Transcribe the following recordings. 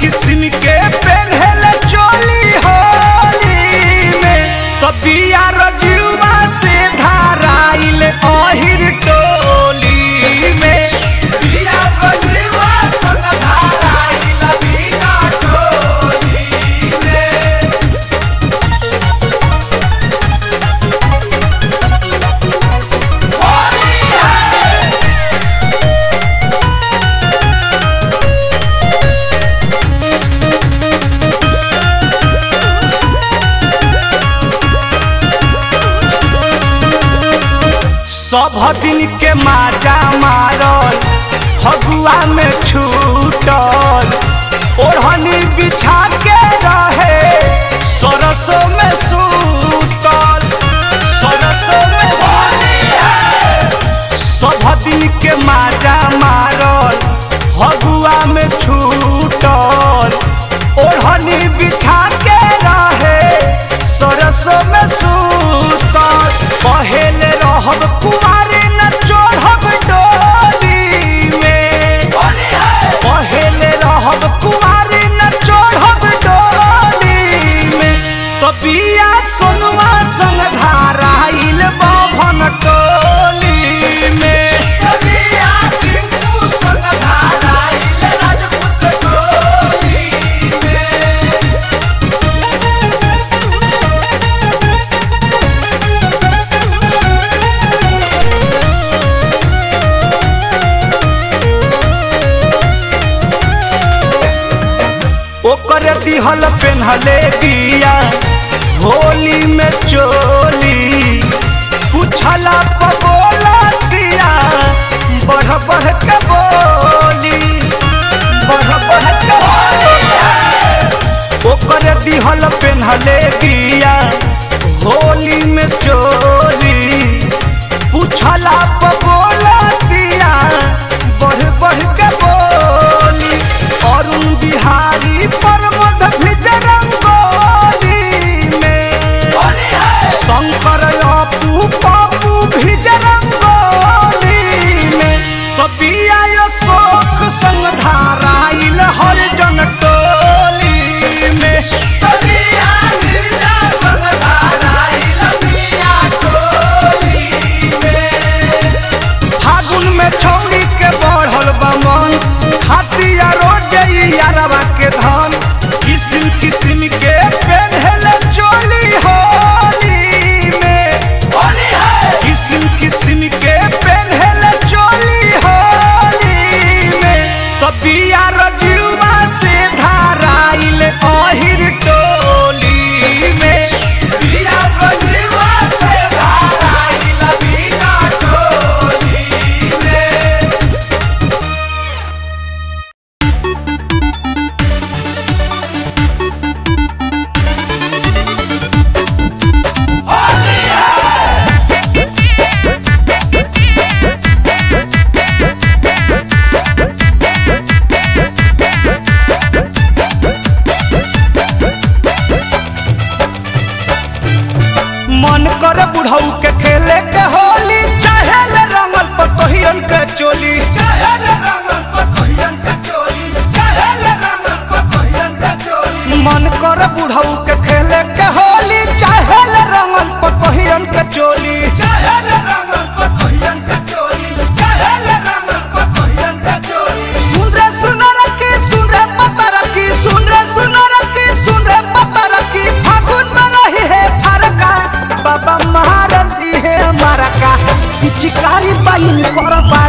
kissing सब दिन के माजा मारल हगुआ में छू दुल्हन पेन्हले पिया, होली में चोली। पूछला पकोला दिया बढ़ बढ़ के बोली। बढ़ बढ़ के बोली। ओकर दिहल पेन्हले पिया, होली में चोली। पूछला पकोला भऊ के खेले के होली चाहे ले रंगल पर पतोहियन के चोली। चाहे ले रंगल पर पतोहियन के चोली चाहे ले रंगल पर पतोहियन के चोली मन कर बुढ़ाऊ के खेले के होली चाहे ले रंगल पर पतोहियन के चोली। Aí me corava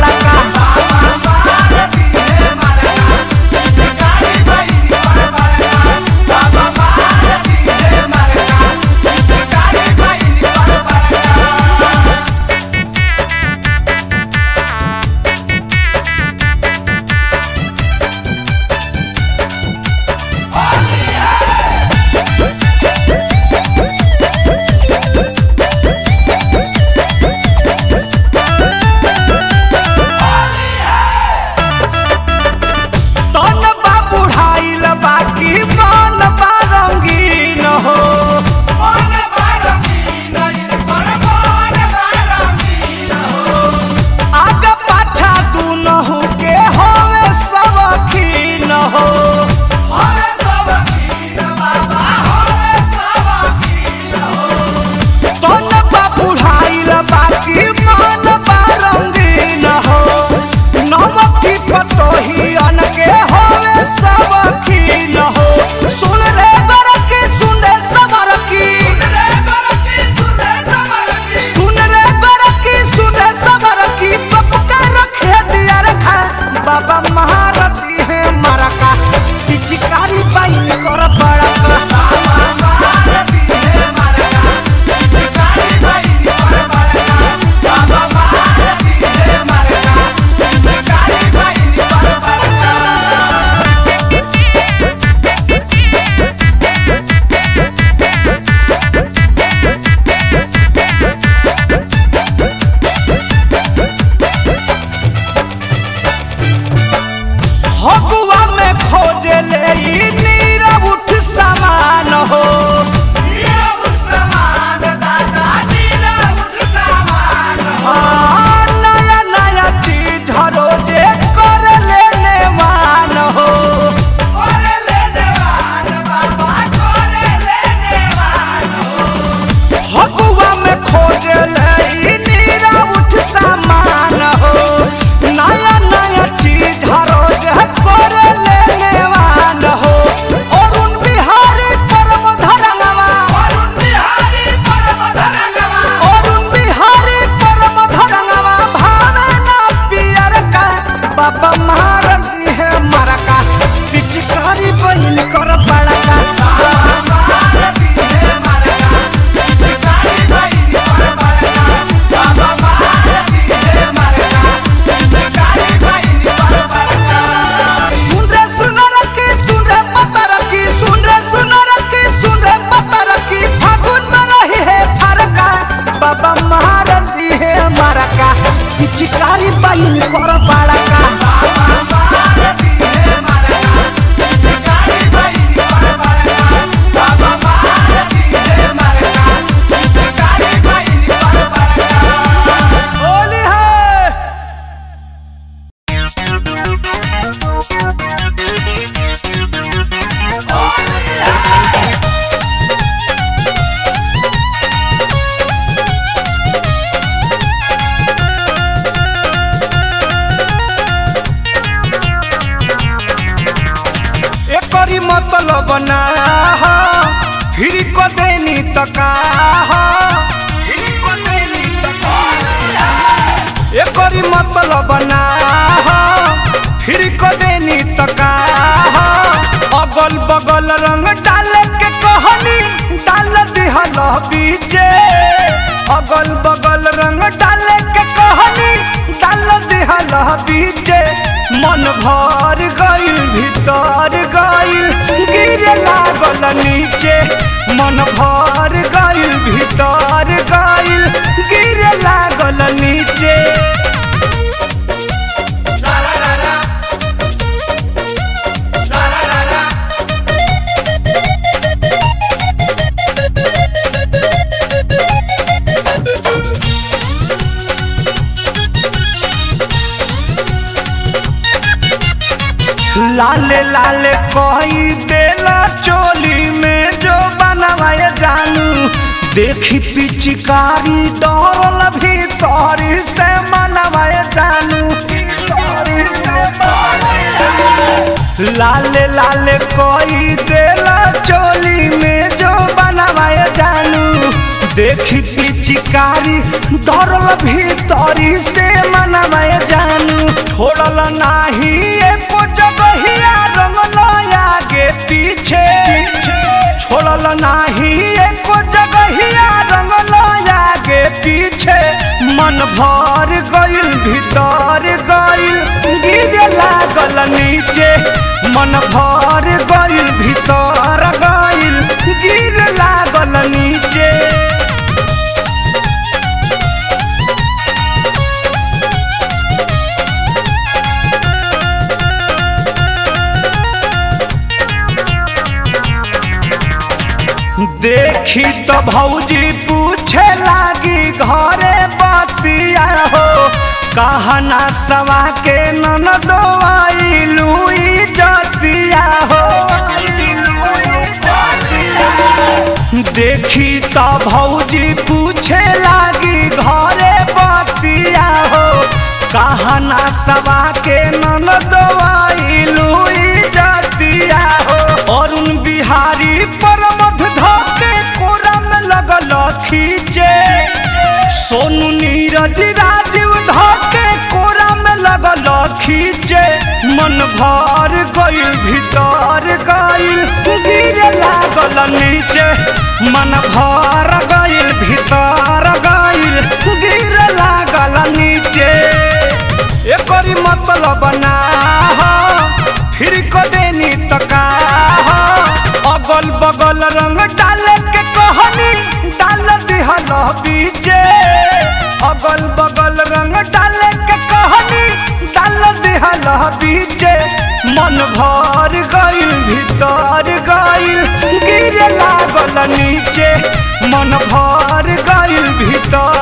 बाबा महारथी है मरका पिचकारी बाइन कर बड़का एकरी मतलब ना हो फिर को देनी हो अगल बगल रंग डाल के कहनी डाल दिहल बीचे। अगल बगल रंग डाल के कहनी डाल दिहल बीचे। मन भर गइल भीतर नीचे मन भर गई भीतर गइल देखी पिचकारी डरल भीतरी से मनवाए जानू। लाले लाले कोई देला चोली में जो बनवाए जानू। देखी पिचकारी डरल भीतरी से मनवाए जानू। छोड़ल नाही एको जगहिया रंगल आगे पीछे। छोड़ल नाही, एको जगहिया रंगल आगे पीछे। मन भर गइल, भीतर गइल, गिरे लागल नीचे। मन भर गइल, भीतर गइल, गिरे लागल नीचे। देखी तो भौजी पूछे लागी, घरे बतिया हो, कहना सवा के नन दवाई लुई जतिया हो। देखी तो भौजी पूछे लागी, घरे बतिया हो, कहना सवा के नन दवाई लुई जतिया हो। बिहारी धके कोरा में लगल खींचे। सोनू नीरज राजीव धके कोरा में लगल खींचे। मन भर गइल भीतर गइल गिरे लागल नीचे। मन भर गइल भीतर गइल गिरे लागल नीचे। एकरी मतलब ना हो, फिर को देनी त का हो। अगल बगल रह बीजे। अगल बगल रंग डाल के कहानी डाल दिहल बीजे। मन भर गई भीतर गई गिर लागल नीचे। मन भर गई भीतर